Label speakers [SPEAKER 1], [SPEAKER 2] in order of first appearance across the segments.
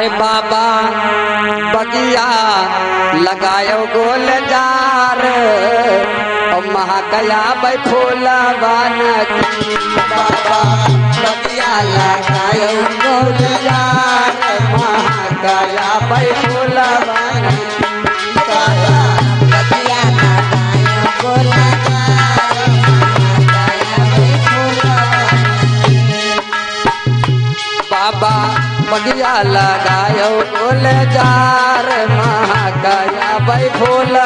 [SPEAKER 1] अरे बाबा, बगिया लगायो गोल जार। और महाकया भाई फूला बन बाबा, बगिया लगायो गोल जार। महाकया भाई फूला
[SPEAKER 2] मगिया लगायो फूल जार
[SPEAKER 1] महा गया भाई फूल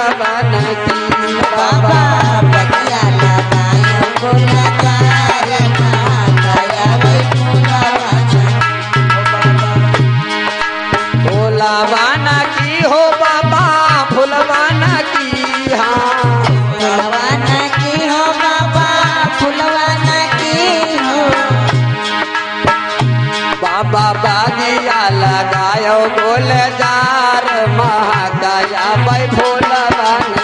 [SPEAKER 2] महा महाकाया भोला
[SPEAKER 1] बना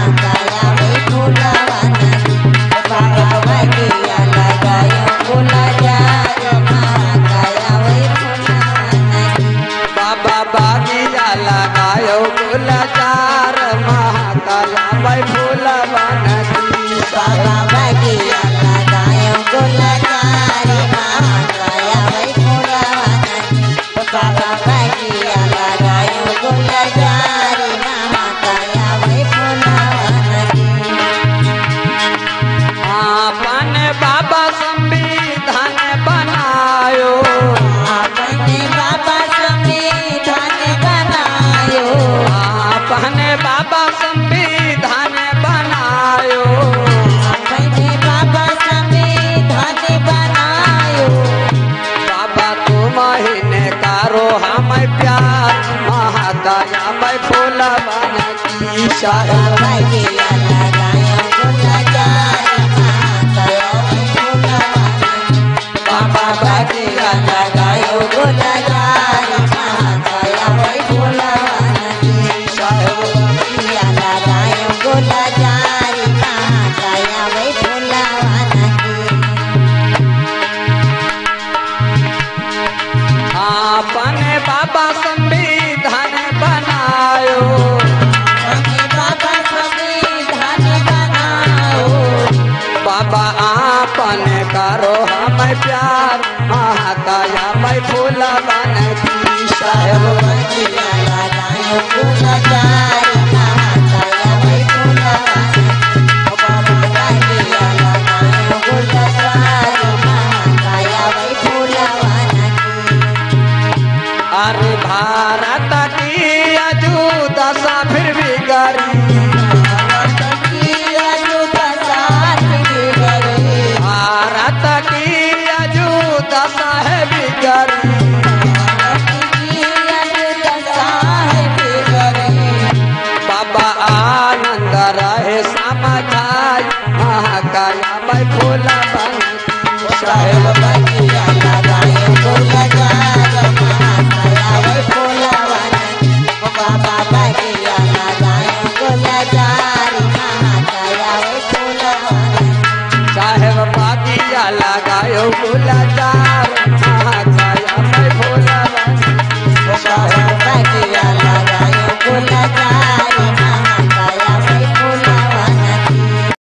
[SPEAKER 1] Yeah. shot. बाबा आपन करो हम प्यार। महाकाया मैं फूल बन की साहेब। Tá